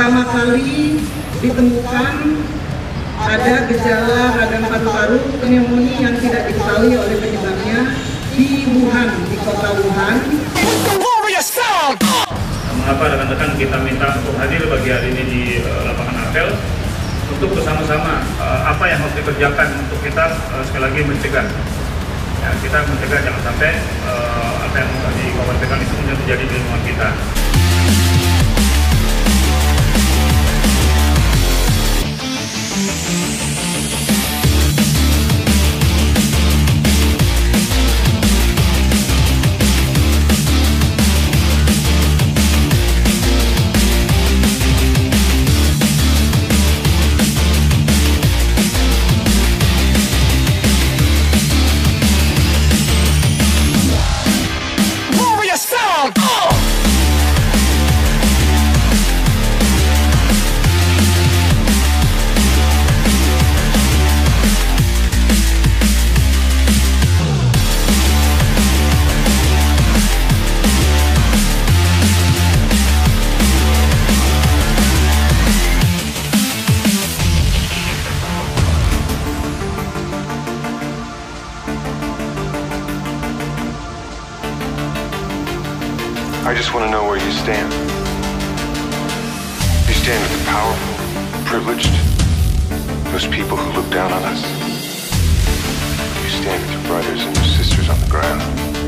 pertama kali ditemukan ada gejala radang paru-paru pneumonia yang tidak diketahui oleh penyebabnya di Wuhan, di kota Wuhan. Mengapa rekan-rekan kita minta untuk hadir bagi hari ini di uh, lapangan apel untuk bersama-sama uh, apa yang harus dikerjakan untuk kita uh, sekali lagi mencegah. Ya, kita mencegah jangan sampai uh, apa yang dikhawatirkan itu terjadi di lingkungan kita. I just want to know where you stand. You stand with the powerful, privileged, those people who look down on us. You stand with your brothers and your sisters on the ground.